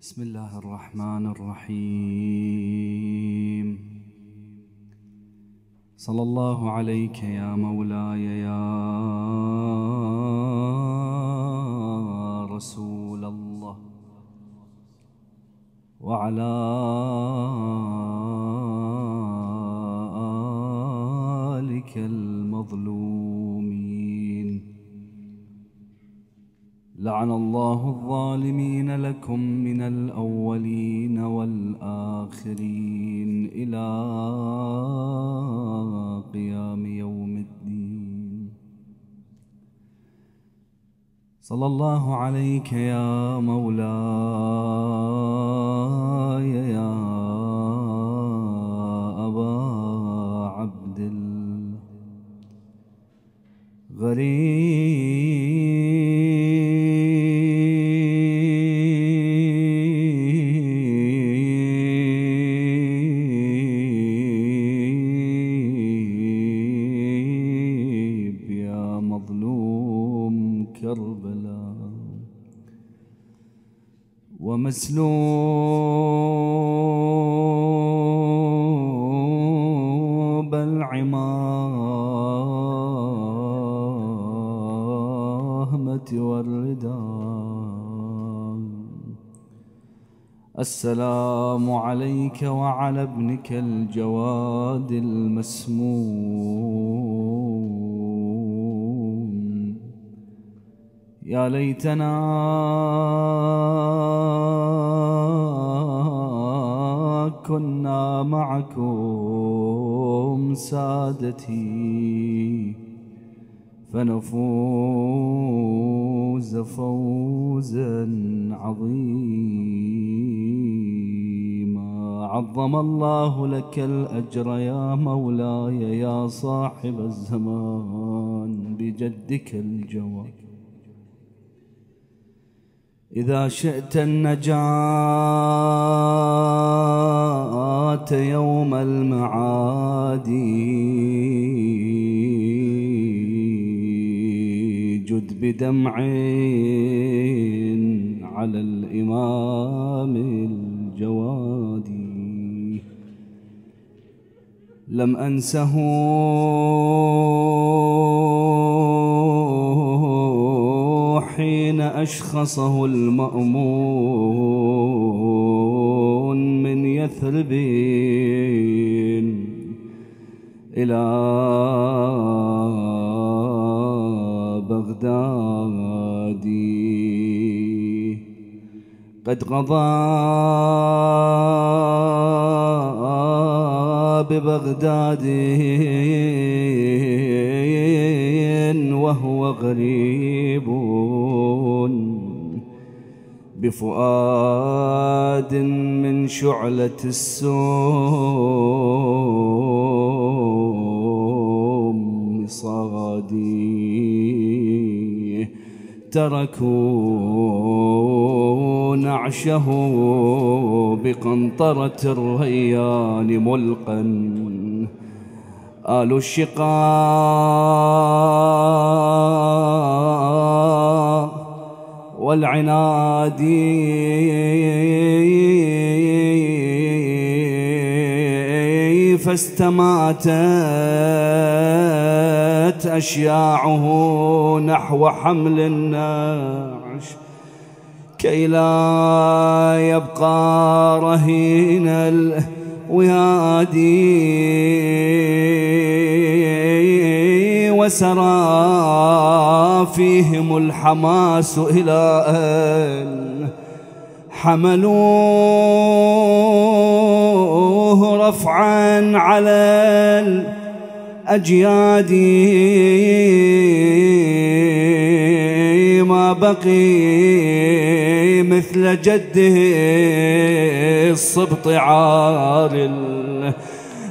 بسم الله الرحمن الرحيم. صلى الله عليك يا مولاي يا رسول الله. وعلى آلك المظلومين لعن الله الظالمين لكم من الأولين والآخرين إلى قيام يوم الدين. صلى الله عليك يا مولاي يا أبا عبد الله ومسلوب العمامة والرداء. السلام عليك وعلى ابنك الجواد المسموم. يا ليتنا كنا معكم سادتي فنفوز فوزا عظيما. عظم الله لك الأجر يا مولاي يا صاحب الزمان بجدك الجواد إذا شئت النجاة يوم المعاد جد بدمع على الإمام الجوادي لم أنسه أشخصه المأمون من يثرب إلى بغداد قد قضى ببغداد وهو غريب. بفؤاد من شعلة السوم صادي تركوا نعشه بقنطرة الريان ملقا. آل الشقاء والعناد. فاستماتت أشياعه نحو حمل النعش كي لا يبقى رهين الوهاد وسرى فيهم الحماس إلى أن حملوه رفعا على الأجياد ما بقي مثل جده الصبط عار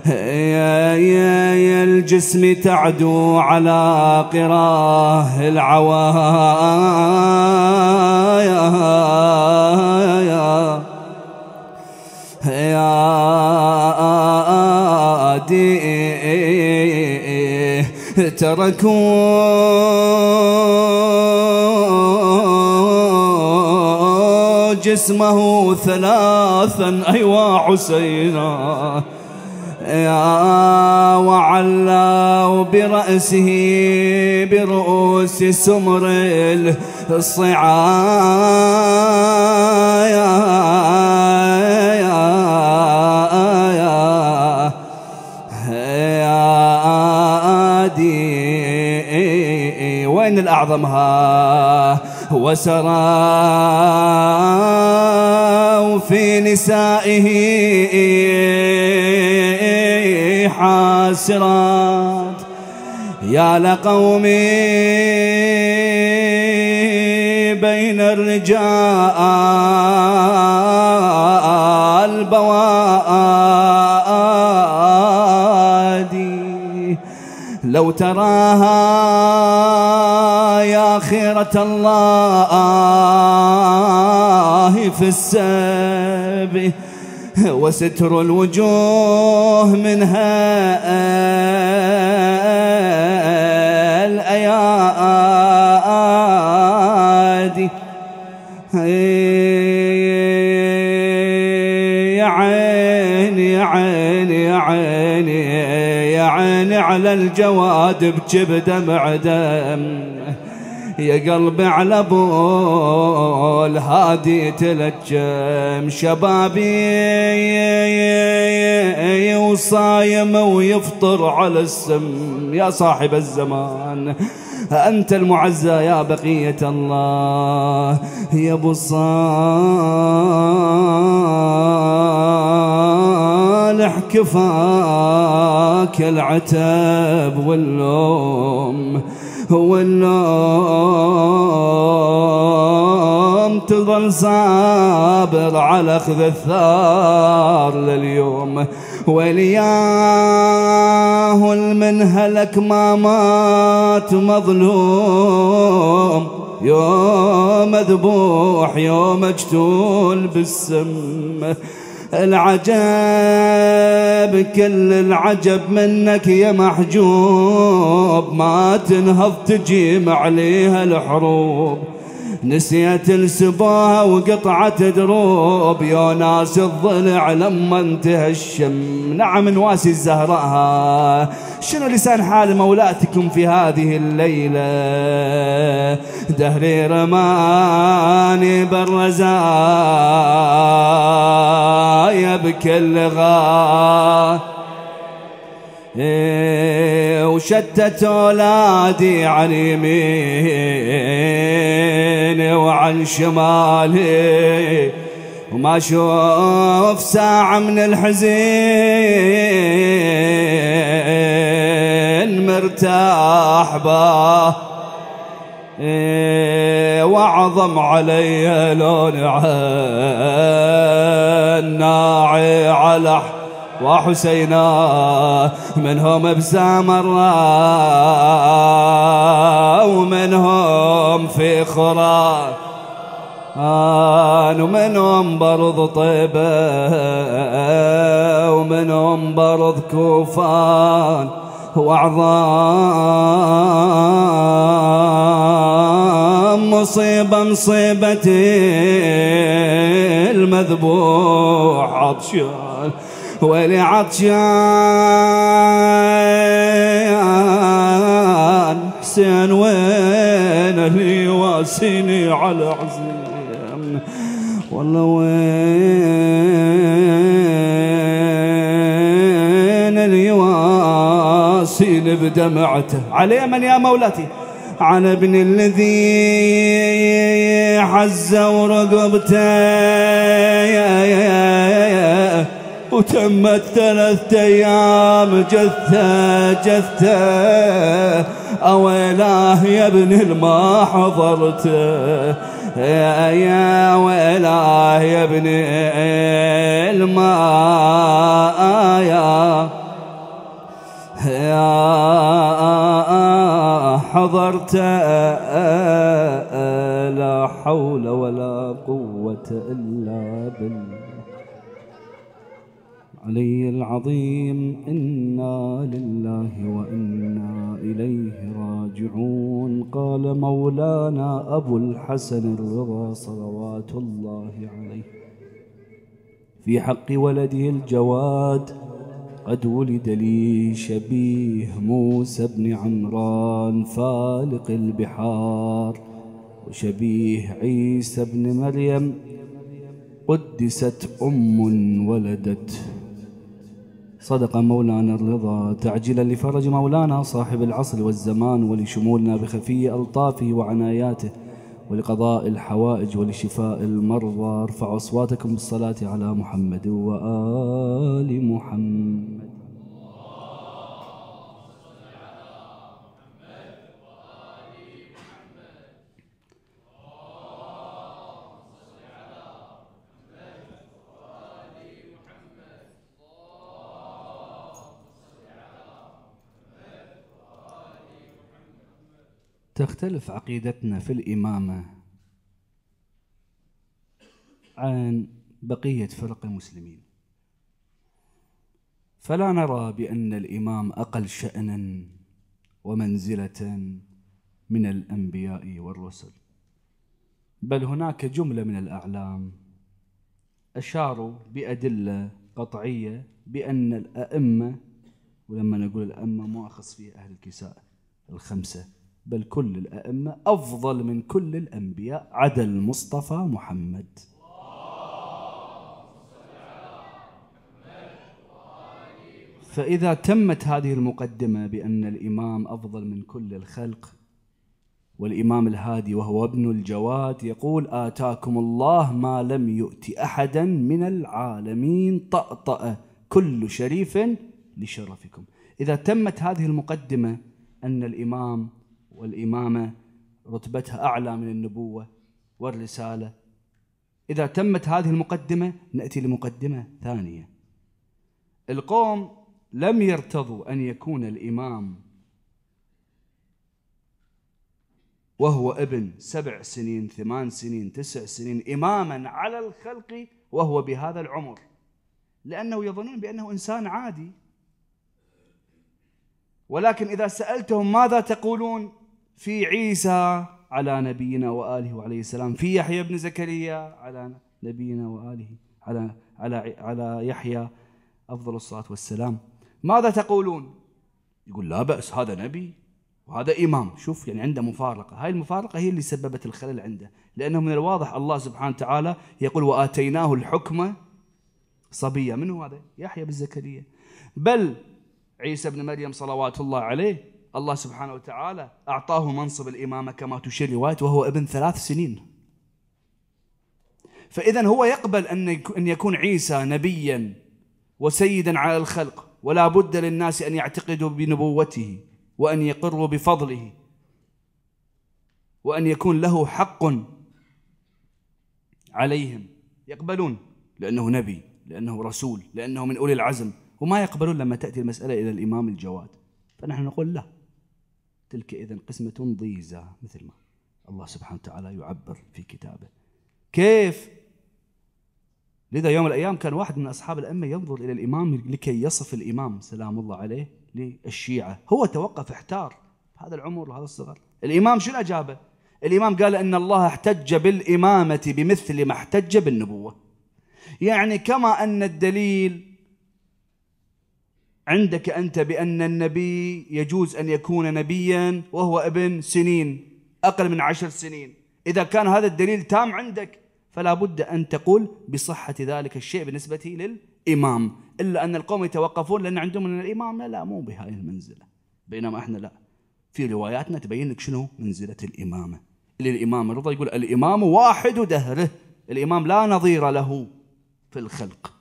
يا يا يا الجسم تعدو على قراه العوايا. يا دي تركوا جسمه ثلاثا أيوا حسينا. يا وعلى برأسه برؤوس سمر الصعايا وين الأعظمها وسرى في نسائه حاسرات. يا لقومي بين الرجال البوادي لو تراها يا خيرة الله في السبي وستر الوجوه منها الأيادي. يا عيني يا عيني يا عيني يا عيني على الجواد بجب دمع دم يا قلبي على ابو الهادي تلجم شبابي. وصايم ويفطر على السم. يا صاحب الزمان أنت المعزى يا بقية الله. يا أبو صالح كفاك العتب واللوم هو النوم تظل صابر على أخذ الثار لليوم. ولياه المنهلك ما مات مظلوم يوم ذبوح يوم مجتول بالسم. العجب كل العجب منك يا محجوب. ما تنهض تجيم عليها الحروب. نسيت السباها وقطعت دروب. يا ناس الضلع لما انتهشم نعم نواسي الزهراء. شنو لسان حال مولاتكم في هذه الليلة؟ دهري رماني بالرزايا بكل غا إيه، وشتت أولادي عن يميني وعن شمالي. وما أشوف ساعة من الحزين مرتاح باه إيه، وأعظم علي لون ناعي على وحسينا منهم بسامرة ومنهم في خران ومنهم برض طيبة ومنهم برض كوفان وأعظام. مصيبة مصيبتي المذبوح عطشان ولي عطشان حسين وين اللي يواسيني على عزيم؟ والله وين اللي يواسيني بدمعته؟ على من يا مولاتي؟ عن ابن الذي حز ورقبته. وتمت ثلاثة أيام جثة جثة. أويلاه يا ابن الما حضرته يا يا ويلاه يا ابن الما يا يا حضرت لا حول ولا قوة إلا بالله. علي العظيم إنا لله وإنا إليه راجعون. قال مولانا أبو الحسن الرضا صلوات الله عليه. في حق ولده الجواد قد ولد لي شبيه موسى بن عمران فالق البحار. وشبيه عيسى بن مريم قدست أم ولدت صدق مولانا الرضا. تعجيلا لفرج مولانا صاحب العصر والزمان ولشمولنا بخفي ألطافه وعناياته ولقضاء الحوائج ولشفاء المرضى. ارفعوا أصواتكم بالصلاة على محمد وآل محمد. تختلف عقيدتنا في الإمامة عن بقية فرق المسلمين. فلا نرى بأن الإمام أقل شأنا ومنزلة من الأنبياء والرسل بل هناك جملة من الأعلام أشاروا بأدلة قطعية بأن الأئمة ولما نقول الأئمة ما أخص أهل الكساء الخمسة بل كل الأئمة أفضل من كل الأنبياء عدا المصطفى محمد. فإذا تمت هذه المقدمة بأن الإمام أفضل من كل الخلق والإمام الهادي وهو ابن الجواد يقول آتاكم الله ما لم يؤت أحدا من العالمين طأطأ كل شريف لشرفكم. إذا تمت هذه المقدمة أن الإمام والإمامة رتبتها أعلى من النبوة والرسالة. إذا تمت هذه المقدمة نأتي لمقدمة ثانية. القوم لم يرتضوا أن يكون الإمام وهو ابن سبع سنين ثمان سنين تسع سنين إماما على الخلق وهو بهذا العمر لأنه يظنون بأنه إنسان عادي. ولكن إذا سألتهم ماذا تقولون؟ في عيسى على نبينا وآله وعليه السلام في يحيى بن زكريا على نبينا وآله على على على يحيى أفضل الصلاة والسلام. ماذا تقولون؟ يقول لا بأس هذا نبي وهذا إمام. شوف يعني عنده مفارقة. هاي المفارقة هي اللي سببت الخلل عنده لأنه من الواضح الله سبحانه وتعالى يقول وآتيناه الحكمة صبية من هو هذا؟ يحيى بن زكريا. بل عيسى بن مريم صلوات الله عليه الله سبحانه وتعالى أعطاه منصب الإمامة كما تشير رواية وهو ابن ثلاث سنين. فإذا هو يقبل أن يكون عيسى نبيا وسيدا على الخلق ولا بد للناس أن يعتقدوا بنبوته وأن يقروا بفضله وأن يكون له حق عليهم. يقبلون لأنه نبي لأنه رسول لأنه من أولي العزم. وما يقبلون لما تأتي المسألة إلى الإمام الجواد. فنحن نقول لا. تلك إذا قسمة ضيزة مثل ما الله سبحانه وتعالى يعبر في كتابه. كيف؟ لذا يوم الأيام كان واحد من أصحاب الأمة ينظر إلى الإمام لكي يصف الإمام سلام الله عليه للشيعة. هو توقف احتار. هذا العمر وهذا الصغر. الإمام شو الأجابة الإمام قال أن الله احتج بالإمامة بمثل ما احتج بالنبوة. يعني كما أن الدليل عندك أنت بأن النبي يجوز أن يكون نبيا وهو ابن سنين أقل من عشر سنين. إذا كان هذا الدليل تام عندك فلا بد أن تقول بصحة ذلك الشيء بالنسبة للإمام. إلا أن القوم يتوقفون لأن عندهم أن الإمام لا مو بهذه المنزلة. بينما إحنا لا. في رواياتنا تبين لك شنو منزلة الإمامة اللي الإمام الرضا يقول الإمام واحد دهره الإمام لا نظير له في الخلق.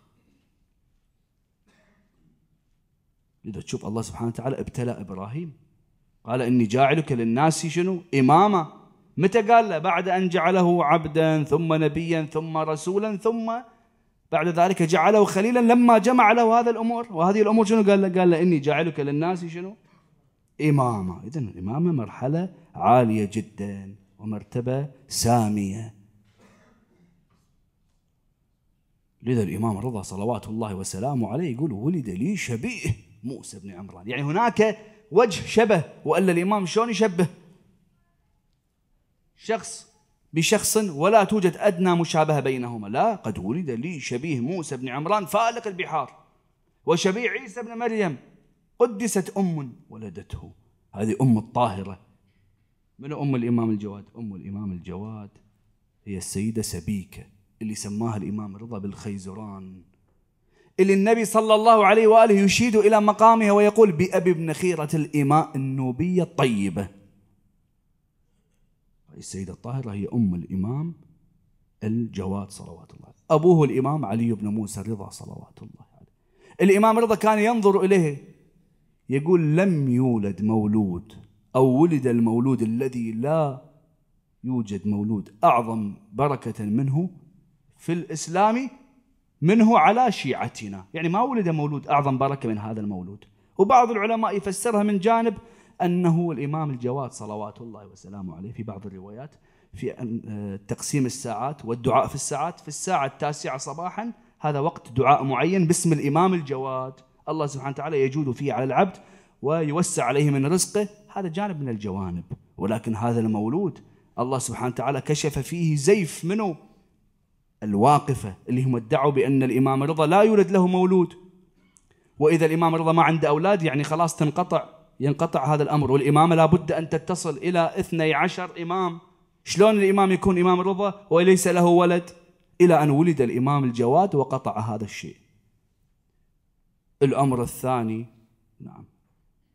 لذا تشوف الله سبحانه وتعالى ابتلى إبراهيم. قال إني جاعلك للناس شنو؟ إماما. متى قال له؟ بعد أن جعله عبدا ثم نبيا ثم رسولا ثم بعد ذلك جعله خليلا لما جمع له هذا الأمور. وهذه الأمور شنو قال له؟ قال له إني جاعلك للناس شنو؟ إماما. إذا الإمامة مرحلة عالية جدا ومرتبة سامية. لذا الإمام الرضا صلوات الله وسلامه عليه يقول ولد لي شبيه. موسى بن عمران. يعني هناك وجه شبه وألا الإمام شلون يشبه؟ شخص بشخص ولا توجد أدنى مشابهة بينهما. لا قد ولد لي شبيه موسى بن عمران فالق البحار وشبيه عيسى بن مريم. قدست أم ولدته. هذه أم الطاهرة. من أم الإمام الجواد؟ أم الإمام الجواد هي السيدة سبيكة اللي سماها الإمام رضا بالخيزران. اللي النبي صلى الله عليه وآله يشيد إلى مقامها ويقول بأبي ابن خيرة الإماء النوبية الطيبة. السيدة الطاهرة هي أم الإمام الجواد صلوات الله أبوه الإمام علي بن موسى الرضا صلوات الله عليه. الإمام رضا كان ينظر إليه يقول لم يولد مولود أو ولد المولود الذي لا يوجد مولود أعظم بركة منه في الإسلام منه على شيعتنا. يعني ما ولد مولود أعظم بركة من هذا المولود. وبعض العلماء يفسرها من جانب أنه الإمام الجواد صلوات الله وسلامه عليه في بعض الروايات في آه، تقسيم الساعات والدعاء في الساعات في الساعة التاسعة صباحا هذا وقت دعاء معين باسم الإمام الجواد. الله سبحانه وتعالى يجود فيه على العبد ويوسع عليه من رزقه. هذا جانب من الجوانب. ولكن هذا المولود الله سبحانه وتعالى كشف فيه زيف منه الواقفة اللي هم ادعوا بأن الإمام رضا لا يولد له مولود. وإذا الإمام رضا ما عنده أولاد يعني خلاص تنقطع ينقطع هذا الأمر. والإمامة لابد أن تتصل إلى اثني عشر إمام. شلون الإمام يكون إمام رضا وليس له ولد؟ إلى أن ولد الإمام الجواد وقطع هذا الشيء. الأمر الثاني نعم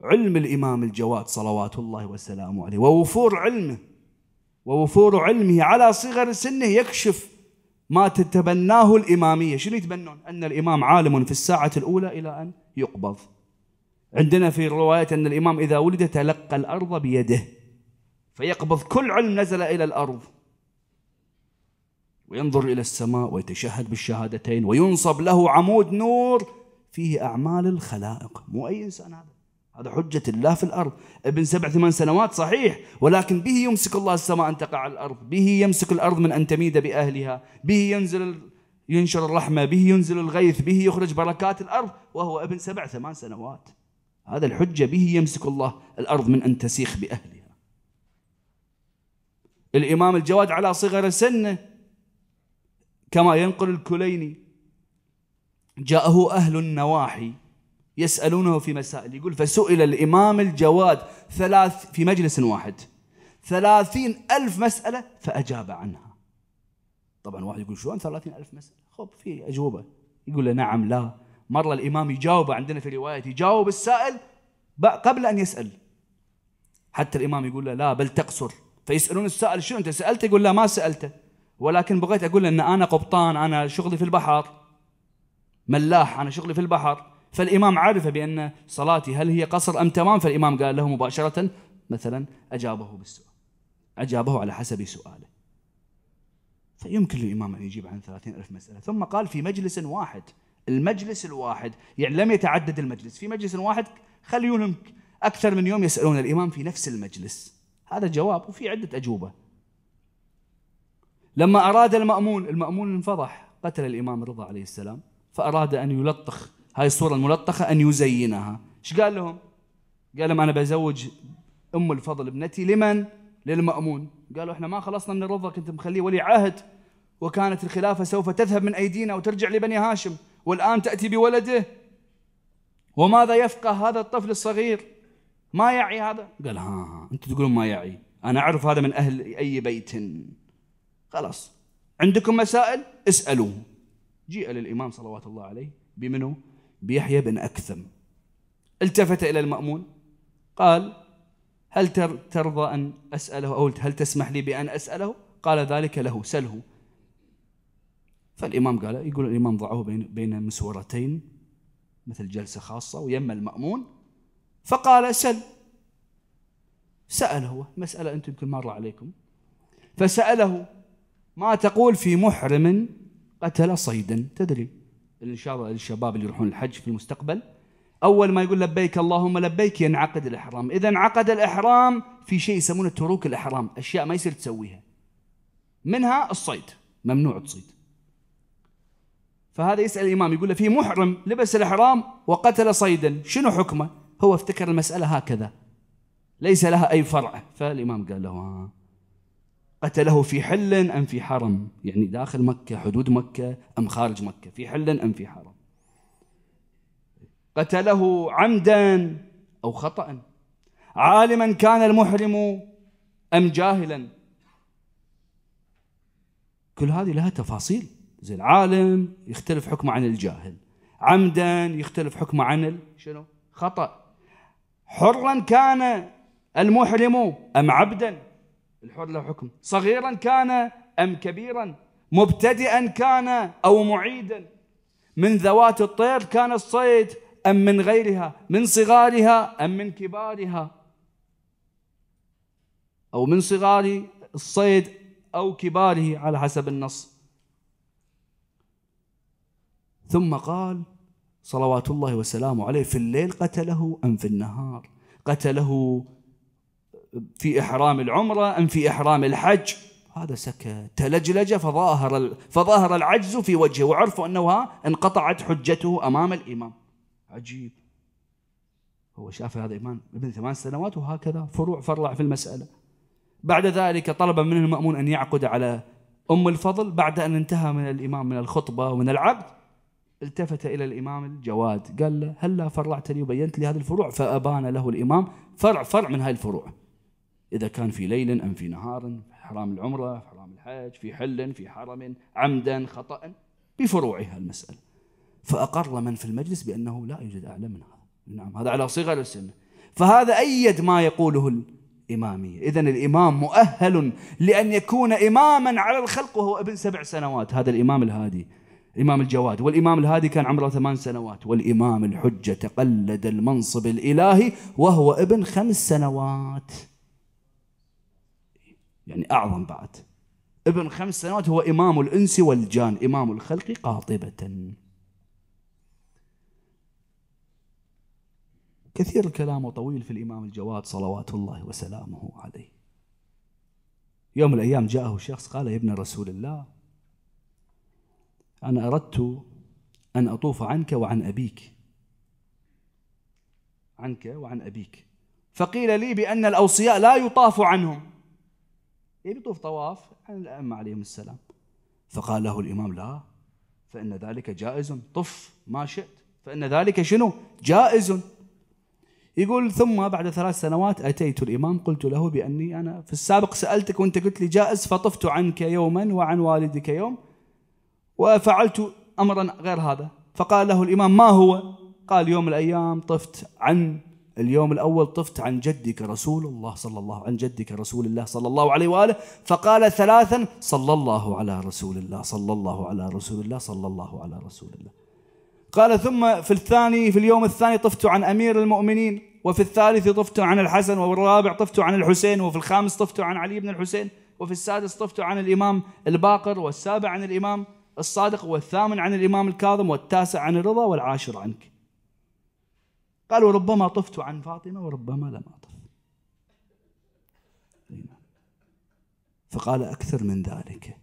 علم الإمام الجواد صلوات الله وسلامه عليه ووفور علمه ووفور علمه على صغر سنه يكشف ما تتبناه الإمامية. شنو يتبنون؟ أن الإمام عالم في الساعة الأولى إلى أن يقبض. عندنا في الرواية أن الإمام إذا ولد تلقى الأرض بيده فيقبض. كل علم نزل إلى الأرض. وينظر إلى السماء ويتشهد بالشهادتين وينصب له عمود نور. فيه أعمال الخلائق. مو أي إنسان هذا. هذا حجة الله في الأرض. ابن سبع ثمان سنوات صحيح ولكن به يمسك الله السماء أن تقع على الأرض. به يمسك الأرض من أن تميد بأهلها. به ينزل ينشر الرحمة. به ينزل الغيث. به يخرج بركات الأرض. وهو ابن سبع ثمان سنوات. هذا الحجة به يمسك الله الأرض من أن تسيخ بأهلها. الإمام الجواد على صغر سنه كما ينقل الكليني جاءه أهل النواحي. يسألونه في مسائل. يقول فسئل الإمام الجواد ثلاث في مجلس واحد ثلاثين ألف مسألة فأجاب عنها. طبعا واحد يقول شلون ثلاثين ألف مسألة؟ خب في أجوبة. يقول له نعم لا. مرة الإمام يجاوب عندنا في رواية يجاوب السائل قبل أن يسأل. حتى الإمام يقول له لا بل تقصر. فيسألون السائل شنو أنت سألته يقول لا ما سألته. ولكن بغيت أقول أن أنا قبطان أنا شغلي في البحر. ملاح أنا شغلي في البحر. فالإمام عرف بأن صلاتي هل هي قصر أم تمام؟ فالإمام قال له مباشرة مثلا أجابه بالسؤال. أجابه على حسب سؤاله. فيمكن للإمام أن يجيب عن ثلاثين ألف مسألة. ثم قال في مجلس واحد. المجلس الواحد يعني لم يتعدد المجلس. في مجلس واحد خليونهم أكثر من يوم يسألون الإمام في نفس المجلس. هذا جواب وفي عدة أجوبة. لما أراد المأمون المأمون انفضح قتل الإمام الرضا عليه السلام فأراد أن يلطخ هاي الصورة الملطخة أن يزينها. إيش قال لهم؟ قال لهم أنا بزوج أم الفضل ابنتي. لمن؟ للمأمون. قالوا إحنا ما خلصنا من الرضا كنت مخليه ولي عهد. وكانت الخلافة سوف تذهب من أيدينا وترجع لبني هاشم. والآن تأتي بولده. وماذا يفقه هذا الطفل الصغير؟ ما يعي هذا؟ قال ها, ها أنتم تقولون ما يعي. أنا أعرف هذا من أهل أي بيت. خلاص. عندكم مسائل؟ اسألوه. جيء للإمام صلوات الله عليه بمنه. بيحيى بن أكثم. التفت إلى المأمون قال هل ترضى أن أسأله أو هل تسمح لي بأن أسأله قال ذلك له سله. فالإمام قال يقول الإمام ضعه بين بين مسورتين مثل جلسة خاصة ويم المأمون. فقال سل. سأل هو مسألة أنتم يمكن مر عليكم. فسأله ما تقول في محرم قتل صيدا؟ تدري؟ إن شاء الله الشباب اللي يروحون الحج في المستقبل. أول ما يقول لبيك اللهم لبيك ينعقد الإحرام. إذا انعقد الإحرام في شيء يسمونه تروك الإحرام أشياء ما يصير تسويها. منها الصيد ممنوع تصيد فهذا يسأل الإمام يقول له في محرم لبس الإحرام وقتل صيدا شنو حكمه؟ هو افتكر المسألة هكذا. ليس لها أي فرع. فالإمام قال له آه. قتله في حل أم في حرم؟ يعني داخل مكة حدود مكة أم خارج مكة؟ في حل أم في حرم؟ قتله عمدا أو خطأ؟ عالما كان المحرم أم جاهلا؟ كل هذه لها تفاصيل. زي العالم يختلف حكمه عن الجاهل. عمدا يختلف حكمه عن شنو؟ خطأ. حرا كان المحرم أم عبدا؟ الحر له حكم. صغيرا كان أم كبيرا مبتدئا كان أو معيدا. من ذوات الطير كان الصيد أم من غيرها من صغارها أم من كبارها. أو من صغار الصيد أو كباره على حسب النص. ثم قال صلوات الله وسلامه عليه في الليل قتله أم في النهار؟ قتله في إحرام العمرة أم في إحرام الحج. هذا سكت. تلجلج فظاهر فظاهر العجز في وجهه وعرفوا أنه انقطعت حجته أمام الإمام. عجيب. هو شاف هذا الإمام ابن ثمان سنوات وهكذا فروع فرع في المسألة. بعد ذلك طلب منه المأمون أن يعقد على أم الفضل. بعد أن انتهى من الإمام من الخطبة ومن العقد التفت إلى الإمام الجواد. قال له هلا فرعت لي وبينت لي هذه الفروع؟ فأبان له الإمام فرع فرع من هذه الفروع. إذا كان في ليل أم في نهار في حرام العمرة في حرام الحج في حل في حرم عمدا خطأ بفروعها المسألة. فأقر من في المجلس بأنه لا يوجد أعلى من هذا. نعم هذا على صغر السنة. فهذا أيد ما يقوله الإمامية. إذا الإمام مؤهل لأن يكون إماما على الخلق وهو ابن سبع سنوات. هذا الإمام الهادي الإمام الجواد. والإمام الهادي كان عمره ثمان سنوات. والإمام الحجة تقلد المنصب الإلهي وهو ابن خمس سنوات. يعني أعظم بعد. ابن خمس سنوات هو إمام الإنس والجان. إمام الخلق قاطبة. كثير الكلام وطويل في الإمام الجواد صلوات الله وسلامه عليه. يوم من الأيام جاءه شخص قال يا ابن رسول الله أنا أردت أن أطوف عنك وعن أبيك. عنك وعن أبيك. فقيل لي بأن الأوصياء لا يطاف عنهم. يبي يطوف طواف عن الأئمة عليهم السلام. فقال له الإمام لا فإن ذلك جائز طف ما شئت. فإن ذلك شنو؟ جائز. يقول ثم بعد ثلاث سنوات أتيت الإمام قلت له بأني أنا في السابق سألتك وأنت قلت لي جائز فطفت عنك يوما وعن والدك يوم وفعلت أمرا غير هذا. فقال له الإمام ما هو؟ قال يوم الأيام طفت عن اليوم الأول طفت عن جدك رسول الله صلى الله عن جدك رسول الله صلى الله عليه وآله فقال ثلاثا صلى الله على رسول الله صلى الله على رسول الله صلى الله على رسول الله. قال ثم في الثاني في اليوم الثاني طفت عن أمير المؤمنين وفي الثالث طفت عن الحسن وفي الرابع طفت عن الحسين وفي الخامس طفت عن علي بن الحسين وفي السادس طفت عن الإمام الباقر والسابع عن الإمام الصادق والثامن عن الإمام الكاظم والتاسع عن الرضا والعاشر عنك. قال وربما طفت عن فاطمة وربما لم أطف. فقال أكثر من ذلك.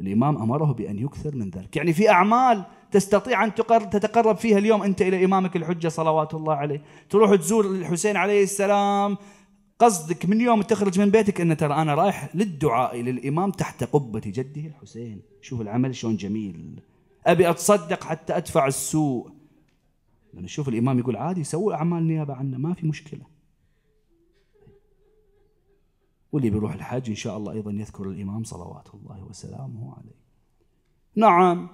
الإمام أمره بأن يكثر من ذلك. يعني في أعمال تستطيع أن تتقرب فيها اليوم أنت إلى إمامك الحجة صلوات الله عليه. تروح تزور الحسين عليه السلام. قصدك من يوم تخرج من بيتك أن ترى أنا رايح للدعاء للإمام تحت قبة جده الحسين. شوف العمل شلون جميل. أبي أتصدق حتى أدفع السوء. لما نشوف الإمام يقول عادي سووا أعمال نيابة عنا ما في مشكلة. واللي بيروح الحج إن شاء الله أيضا يذكر الإمام صلوات الله وسلامه عليه. نعم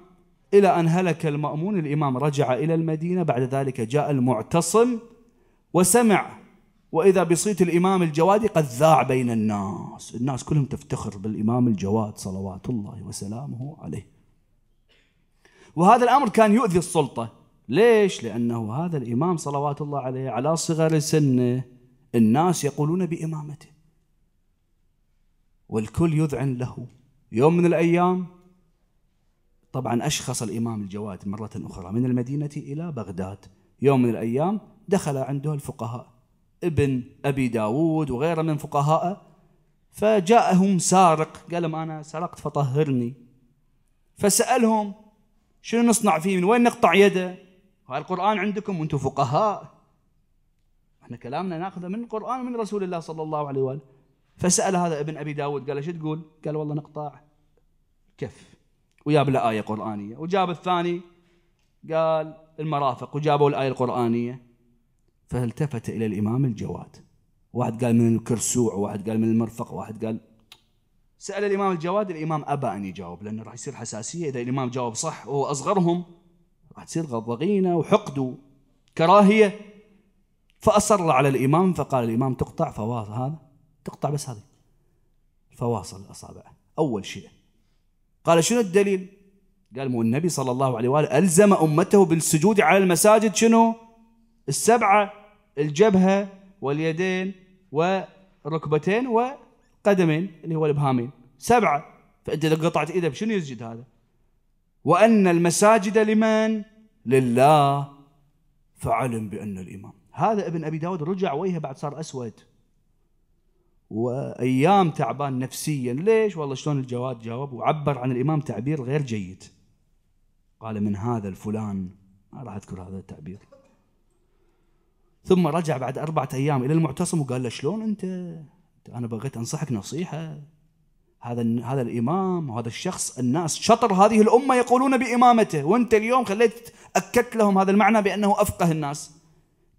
إلى أن هلك المأمون الإمام رجع إلى المدينة بعد ذلك جاء المعتصم وسمع وإذا بصيت الإمام الجوادي قد ذاع بين الناس. الناس كلهم تفتخر بالإمام الجواد صلوات الله وسلامه عليه. وهذا الأمر كان يؤذي السلطة. ليش؟ لأنه هذا الإمام صلوات الله عليه على صغر سنه الناس يقولون بإمامته. والكل يذعن له. يوم من الأيام طبعا أشخص الإمام الجواد مرة أخرى من المدينة إلى بغداد. يوم من الأيام دخل عنده الفقهاء. ابن أبي داود وغيره من فقهاء فجاءهم سارق. قال أنا سرقت فطهرني. فسألهم شنو نصنع فيه؟ من وين نقطع يده؟ هاي القرآن عندكم وأنتم فقهاء. إحنا كلامنا ناخذه من القرآن ومن رسول الله صلى الله عليه وآله. فسأل هذا ابن أبي داود قال شو تقول؟ قال والله نقطع. كف. وجاب له آية قرآنية. وجاب الثاني قال المرافق وجابوا الآية القرآنية. فالتفت إلى الإمام الجواد. واحد قال من الكرسوع واحد قال من المرفق واحد قال سأل الإمام الجواد الإمام أبى أن يجاوب لأنه راح يصير حساسية. إذا الإمام جاوب صح وهو أصغرهم. راح تصير ضغينة وحقد وكراهية. فأصر على الإمام فقال الإمام تقطع فواصل هذا تقطع بس هذه. فواصل الأصابع أول شيء. قال شنو الدليل؟ قال مو النبي صلى الله عليه وآله ألزم أمته بالسجود على المساجد شنو؟ السبعة الجبهة واليدين والركبتين وقدمين اللي هو الإبهامين. سبعة. فأنت إذا قطعت إيده بشنو يسجد هذا؟ وأن المساجد لمن؟ لله. فعلم بأن الإمام. هذا ابن أبي داود رجع وجهه بعد صار أسود. وأيام تعبان نفسيا. ليش؟ والله شلون الجواد جاوب وعبر عن الإمام تعبير غير جيد. قال من هذا الفلان. ما راح أذكر هذا التعبير. ثم رجع بعد أربعة أيام إلى المعتصم وقال له شلون أنت؟ أنا بغيت أنصحك نصيحة. هذا هذا الإمام وهذا الشخص الناس شطر هذه الأمة يقولون بإمامته. وأنت اليوم خليت أكدت لهم هذا المعنى بأنه أفقه الناس.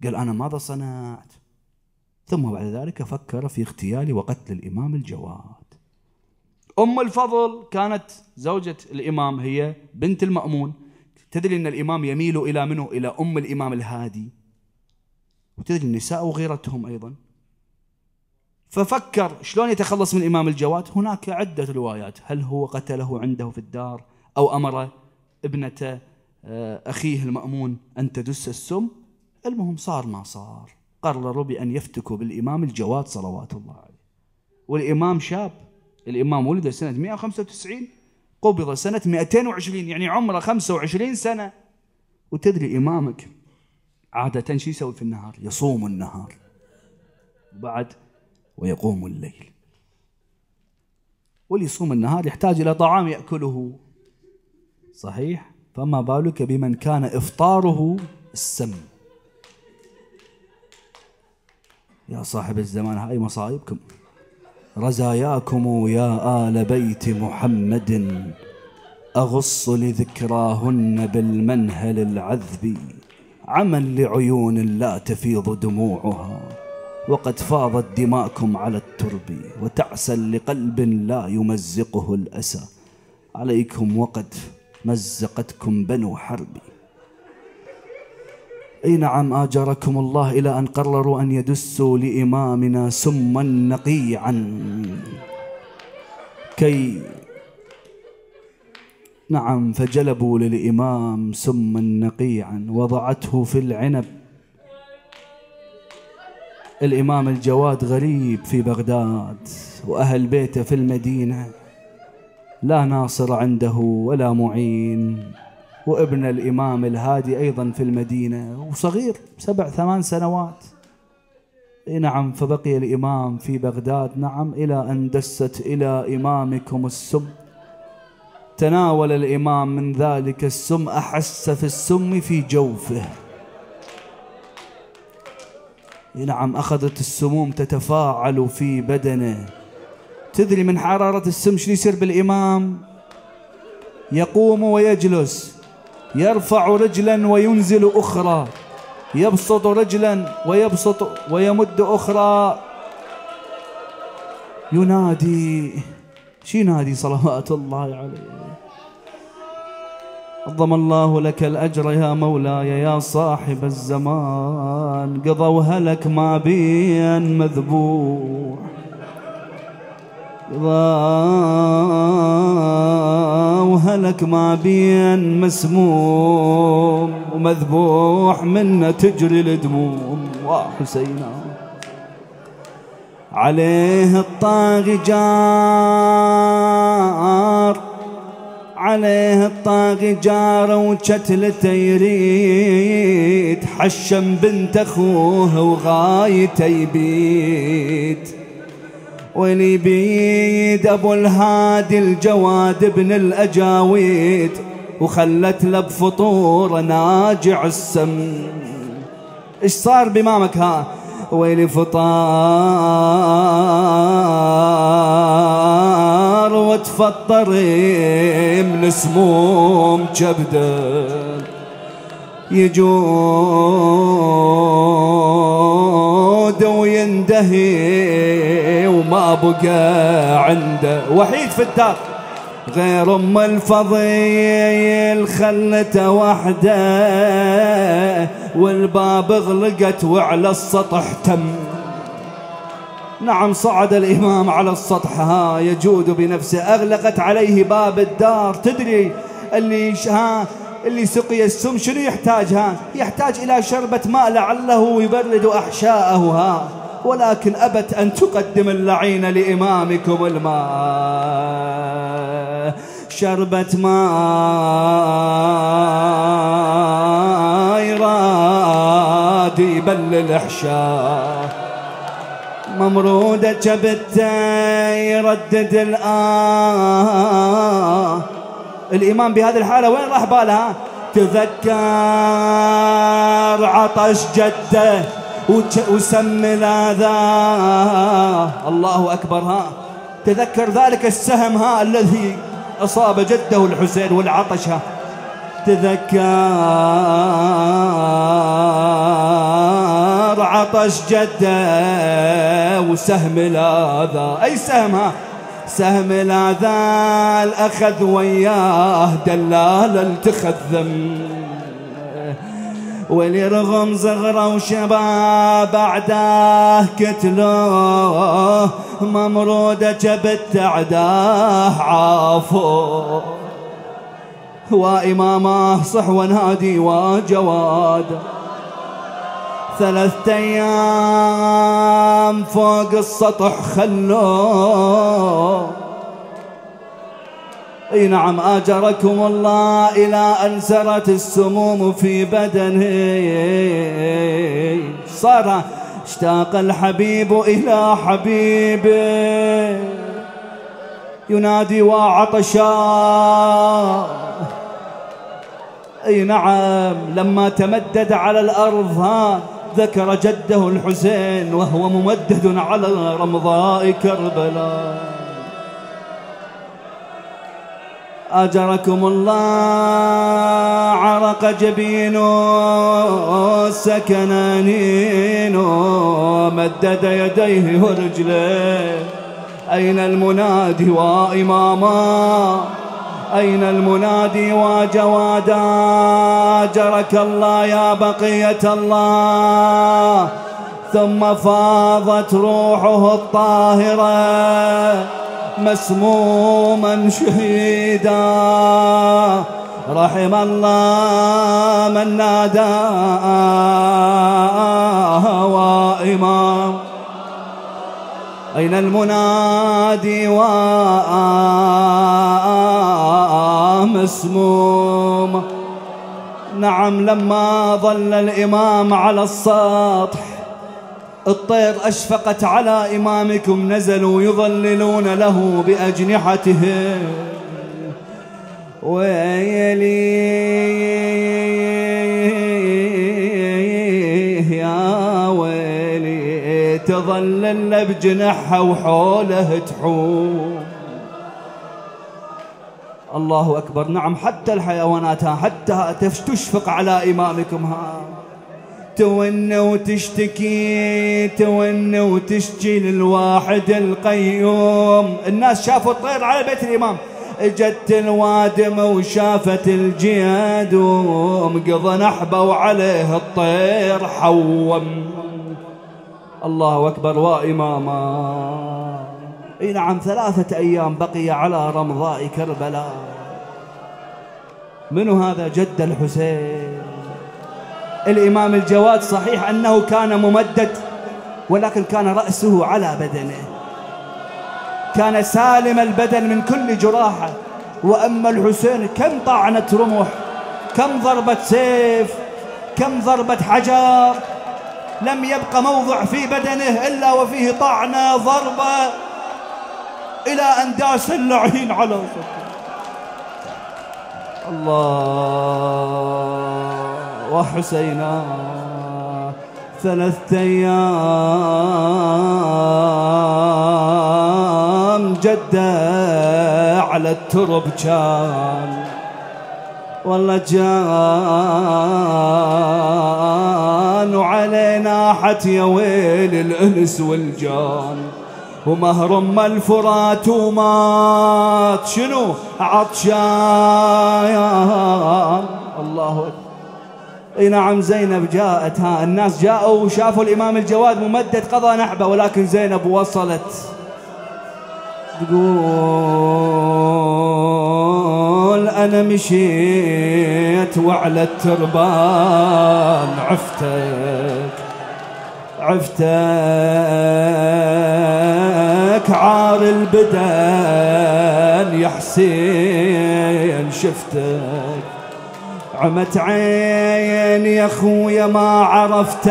قال أنا ماذا صنعت؟ ثم بعد ذلك فكر في اغتيال وقتل الإمام الجواد. أم الفضل كانت زوجة الإمام هي بنت المأمون. تدري أن الإمام يميل إلى منه إلى أم الإمام الهادي. وتدري النساء وغيرتهم أيضا. ففكر شلون يتخلص من الإمام الجواد؟ هناك عدة روايات. هل هو قتله عنده في الدار أو أمر ابنة آه، أخيه المأمون أن تدس السم؟ المهم صار ما صار. قرروا بأن يفتكوا بالإمام الجواد صلوات الله عليه. والإمام شاب. الإمام ولد سنة 195 قبض سنة 220 يعني عمره 25 سنة. وتدري إمامك عادة شو يسوي في النهار؟ يصوم النهار. وبعد ويقوم الليل. واللي يصوم النهار يحتاج إلى طعام يأكله. صحيح؟ فما بالك بمن كان إفطاره السم. يا صاحب الزمان هاي مصائبكم. رزاياكم يا آل بيت محمد. أغص لذكراهن بالمنهل العذب. عمل لعيون لا تفيض دموعها. وقد فاضت دماءكم على الترب وتعسا لقلب لا يمزقه الأسى. عليكم وقد مزقتكم بنو حرب. أي نعم آجركم الله إلى أن قرروا أن يدسوا لإمامنا سما نقيعا. كي نعم فجلبوا للإمام سما نقيعا. وضعته في العنب. الإمام الجواد غريب في بغداد وأهل بيته في المدينة. لا ناصر عنده ولا معين وابن الإمام الهادي أيضا في المدينة وصغير سبع ثمان سنوات. نعم فبقي الإمام في بغداد. نعم إلى أن دست إلى إمامكم السم. تناول الإمام من ذلك السم أحس في السم في جوفه. نعم أخذت السموم تتفاعل في بدنه. تدري من حرارة السم شو يصير بالإمام؟ يقوم ويجلس يرفع رجلا وينزل أخرى يبسط رجلا ويبسط ويمد أخرى. ينادي شي ينادي صلوات الله عليه؟ عظم الله لك الأجر يا مولاي يا صاحب الزمان. قضوها لك ما بين مذبوح. وهلك ما بين مسموم ومذبوح منا تجري الدموم. وحسينا عليه الطاغي جار عليه الطاغي جار وشتلته يريد حشم بنت أخوه وغايته يبيت. ولي بيد أبو الهادي الجواد ابن الأجاويد. وخلت له بفطور ناجع السم. إيش صار بإمامك ها؟ ويلي فطار. وتفطر من سموم كبده يجود ويندهي وما بقى عنده. وحيد في الدار غير أم الفضيل خلته وحده والباب اغلقت وعلى السطح تم. نعم صعد الإمام على السطح. ها يجود بنفسه. أغلقت عليه باب الدار. تدري اللي ها اللي سقي السم شنو يحتاج؟ ها يحتاج إلى شربة ماء لعله يبرد أحشاءه. ها ولكن أبت أن تقدم اللعين لإمامكم الماء. شربة ماء يراد يبلل أحشاء ممرودة جبته يردد الآن الإمام بهذه الحالة وين راح بالها تذكر عطش جده وسم لاذا الله أكبر ها؟ تذكر ذلك السهم ها؟ الذي أصاب جده الحسين والعطش ها؟ تذكر عطش جدة وسهم لاذا أي سهم ها؟ سهم العذال أخذ وياه دلال التخذم. ولي رغم صغره وشباب بعده كتلوه ممرودة جبت عداه عافو. وإمامه صحوة نادي وجواد. ثلاثة أيام فوق السطح خلوه اي نعم آجركم الله إلى أن سرت السموم في بدنه. صار؟ اشتاق الحبيب إلى حبيبه. ينادي وعطشا. اي نعم لما تمدد على الأرض ها ذكر جده الحسين وهو ممدد على رمضاء كربلاء. أجركم الله عرق جبينه سكن أنينه مدد يديه ورجليه. أين المنادي وإماما؟ أين المنادي وجوادا أجرك الله يا بقية الله؟ ثم فاضت روحه الطاهرة مسموما شهيدا. رحم الله من نادى وإمام. أين المنادي ومسموم نعم لما ظل الإمام على السطح الطير أشفقت على إمامكم نزلوا يظللون له بأجنحتهم ويلي يا ويلي تظلل بجنحها وحوله تحوم الله أكبر. نعم حتى الحيوانات حتى تشفق على إمامكم ها. تون وتشتكي تون وتشكي للواحد القيوم. الناس شافوا الطير على بيت الإمام. اجت الوادمة وشافت الجياد ومقضى نحبة وعليه الطير حوم. الله أكبر وإماما. اي نعم ثلاثة أيام بقي على رمضاء كربلاء. منو هذا؟ جد الحسين. الإمام الجواد صحيح أنه كان ممدد ولكن كان رأسه على بدنه. كان سالم البدن من كل جراحة. وأما الحسين كم طعنة رمح كم ضربة سيف؟ كم ضربة حجر؟ لم يبق موضع في بدنه إلا وفيه طعنة ضربة. إلى أن داس اللعين على صدره الله وحسينا ثلاثة أيام جدة على الترب كان والله جان وعلينا حت يا ويل الإنس والجان. ومهر ام الفرات ومات. شنو؟ عطشان. الله. اي نعم زينب جاءت. ها الناس جاءوا وشافوا الإمام الجواد ممدد قضى نحبة ولكن زينب وصلت. تقول أنا مشيت وعلى التربان عفتك. عفتك عار البدن يا حسين شفتك. عمت عين يا خويا ما عرفتك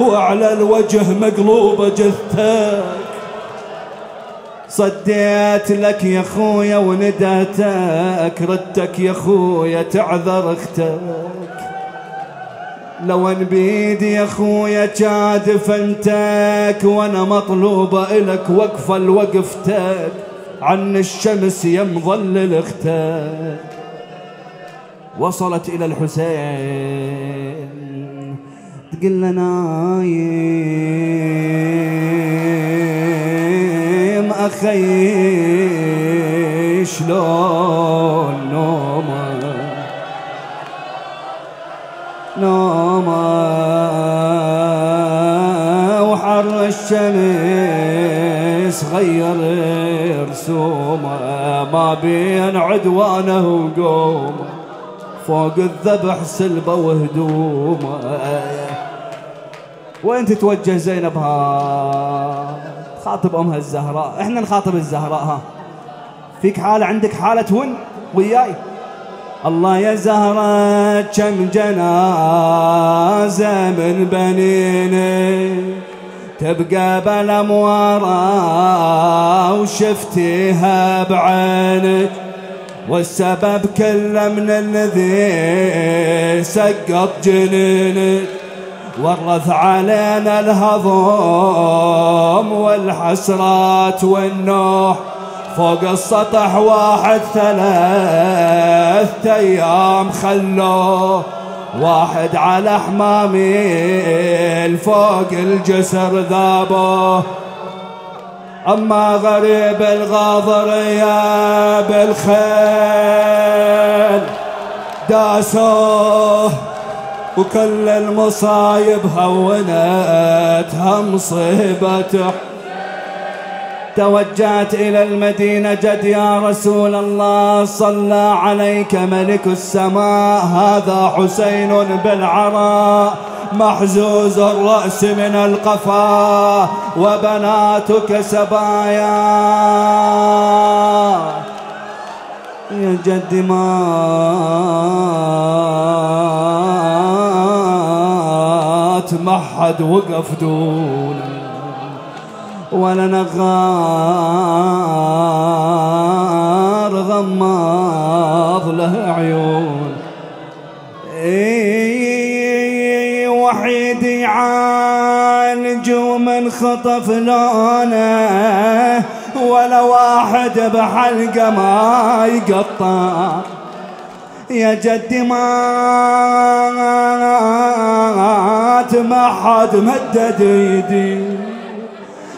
وعلى الوجه مقلوبة جثتك. صديت لك يا خويا وندهتك ردتك يا خويا تعذر أختك. لو أن بيدي يا خويا جاد فنتك وأنا مطلوبة إلك وقفة لوقفتك عن الشمس يا مظلل أختك وصلت إلى الحسين. تقول نايم أخي شلون نومه نومه وحر الشمس غير رسومه ما بين عدوانه وقومه فوق الذبح سلبه وهدومه. وين تتوجه زينب ها؟ تخاطب أمها الزهراء. إحنا نخاطب الزهراء ها. فيك حالة عندك حالة ون وياي. الله يا زهرة كم جنازة من بنينك تبقى بلا موارى وشفتيها بعينك والسبب كله من الذي سقط جنينك ورث علينا الهضم والحسرات والنوح. فوق السطح واحد ثلاث أيام خلوه واحد على حمامي فوق الجسر ذابه أما غريب الغاضر يا بالخيل داسوه وكل المصايب هونتها مصيبته توجهت إلى المدينة جد يا رسول الله صلى عليك ملك السماء. هذا حسين بالعراء محزوز الرأس من القفا وبناتك سبايا. يا جد ما حد وقف دونك ولا نغار غماض له عيون. إي وحيد يعالج ومن خطف لونه ولا واحد بحلقة ما يقطع. يا جدي مات ما حد مدد يدي.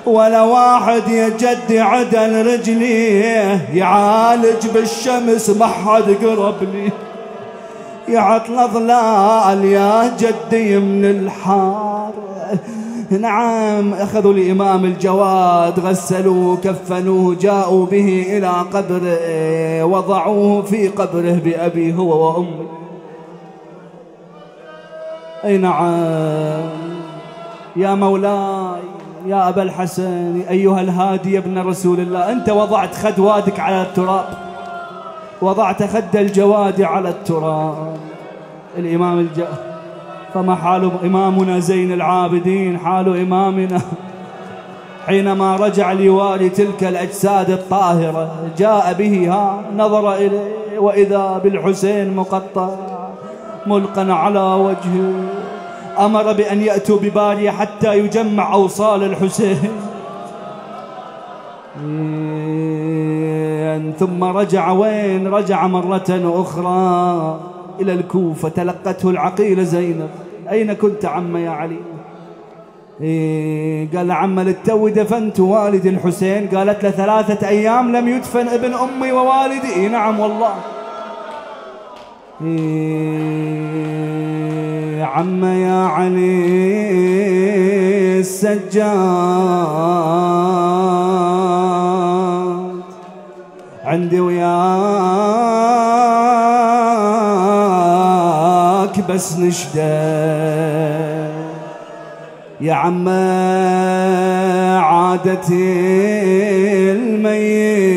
ولا واحد يا جدي عدل رجليه يعالج بالشمس ما حد قرب لي. يا عطل ظلال يا جدي من الحار. نعم أخذوا الإمام الجواد غسلوه كفنوه جاءوا به إلى قبره وضعوه في قبره بأبي هو وأمي أي نعم. يا مولاي يا أبا الحسن أيها الهادي ابن رسول الله أنت وضعت خد وادك على التراب. وضعت خد الجواد على التراب. الإمام الج... فما حال إمامنا زين العابدين؟ حال إمامنا. حينما رجع لوالي تلك الأجساد الطاهرة جاء به ها نظر إليه وإذا بالحسين مقطع ملقا على وجهه. أمر بأن يأتوا ببالي حتى يجمع أوصال الحسين. ثم رجع وين رجع مرة أخرى؟ إلى الكوفة تلقته العقيلة زينب. أين كنت عم يا علي؟ إيه قال عم للتو دفنت والدي الحسين. قالت له ثلاثة أيام لم يدفن ابن أمي ووالدي. نعم والله. إيه عم يا علي السجاد. عندي وياك بس نشدد يا عم عادتي الميت.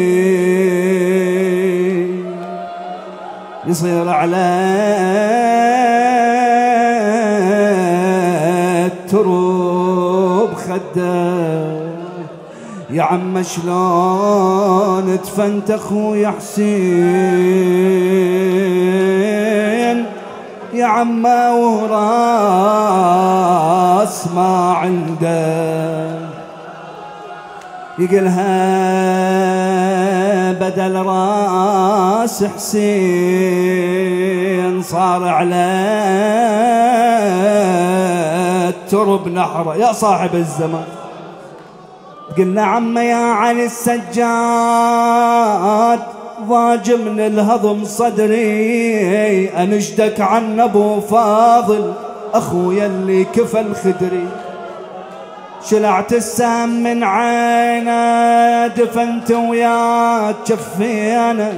يصير على خده يا عم شلون تفنت اخويا حسين؟ يا عم وراس ما عنده. يقلها بدل راس حسين صار على الترب نحره يا صاحب الزمان. قلنا عم يا علي السجاد ضاج من الهضم صدري. انشدك عن أبو فاضل أخويا اللي كفى الخدري. شلعت السام من عينه دفنت وياك جفينا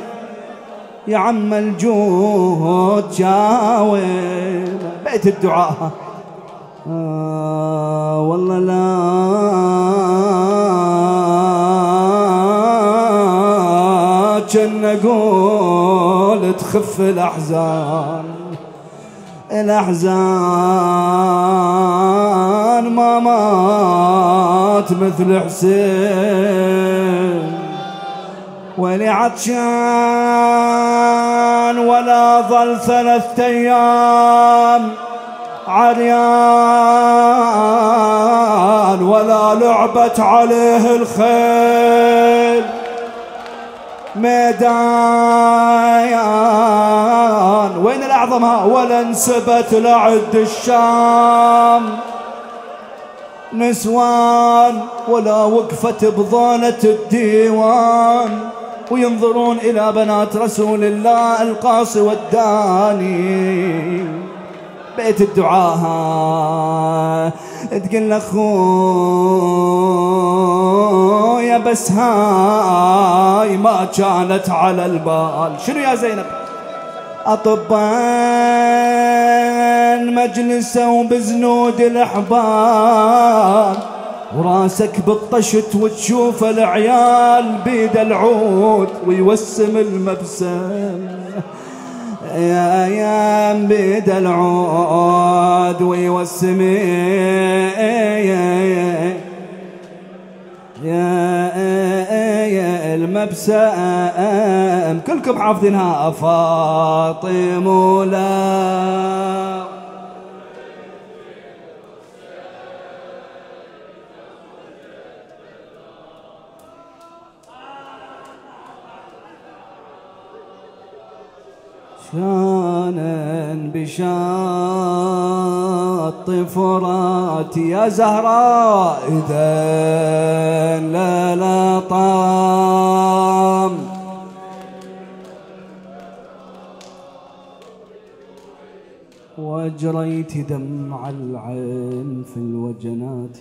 يا عم الجود جاوينا بيت الدعاء. آه والله لا. كن أقول تخف الأحزان. الأحزان. ما مات مثل حسين ولي عطشان ولا ظل ثلاثة أيام عريان ولا لعبت عليه الخيل. ميدان وين الأعظم ولا انسبت لعد الشام. نسوان ولا وقفت بضالة الديوان. وينظرون إلى بنات رسول الله القاصي والداني. بيت الدعاء تقول أخويا بس هاي ما كانت على البال. شنو يا زينب؟ أطبان مجلسه بزنود الاحبال وراسك بالطشت وتشوف العيال بيد العود ويوسم المبسم. يا يا بيد العود ويوسم يا يا المبسم كلكم حافظينها. فاطم لا. شانا بشاط فرات يا زهراء إذا لا لا طام وجريت دمع العين في الوجنات